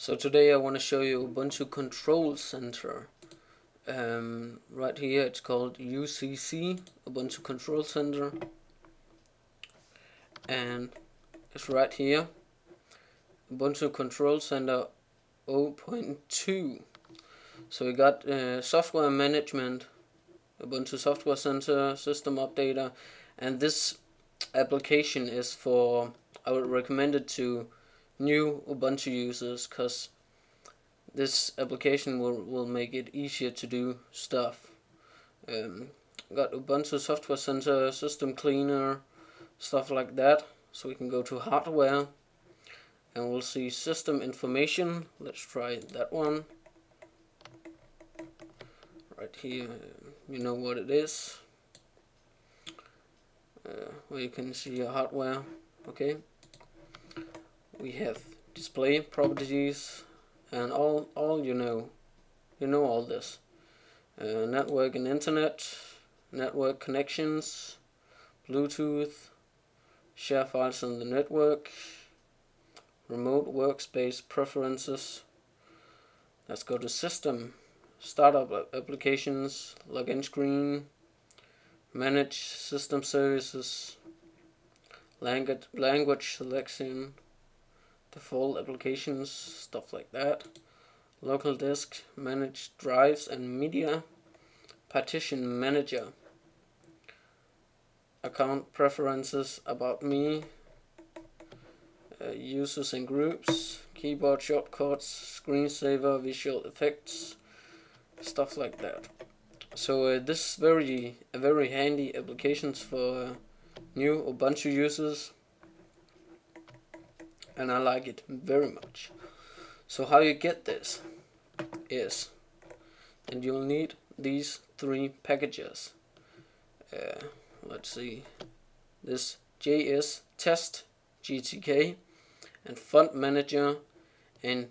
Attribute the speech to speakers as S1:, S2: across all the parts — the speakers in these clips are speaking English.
S1: So today I want to show you Ubuntu Control Center. Um, right here it's called UCC, Ubuntu Control Center. And it's right here, Ubuntu Control Center 0.2. So we got uh, software management, Ubuntu Software Center, system updater, and this application is for, I would recommend it to new Ubuntu users because this application will, will make it easier to do stuff. Um, got Ubuntu Software Center, System Cleaner, stuff like that. So we can go to hardware and we'll see system information. Let's try that one. Right here, you know what it is. Uh, where you can see your hardware. Okay we have display properties and all all you know you know all this. Uh, network and internet network connections Bluetooth share files on the network remote workspace preferences. Let's go to system startup applications login screen manage system services language language selection default applications, stuff like that. Local disk, manage drives and media. Partition manager. Account preferences, about me. Uh, users and groups, keyboard shortcuts, screensaver, visual effects, stuff like that. So uh, this is very a very handy applications for uh, new Ubuntu users and I like it very much. So how you get this is and you'll need these three packages. Uh, let's see, this JS test GTK and font manager and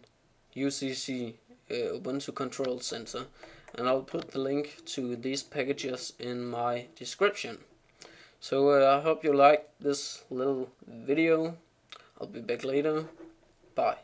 S1: UCC uh, Ubuntu Control Center and I'll put the link to these packages in my description. So uh, I hope you liked this little video I'll be back later. Bye.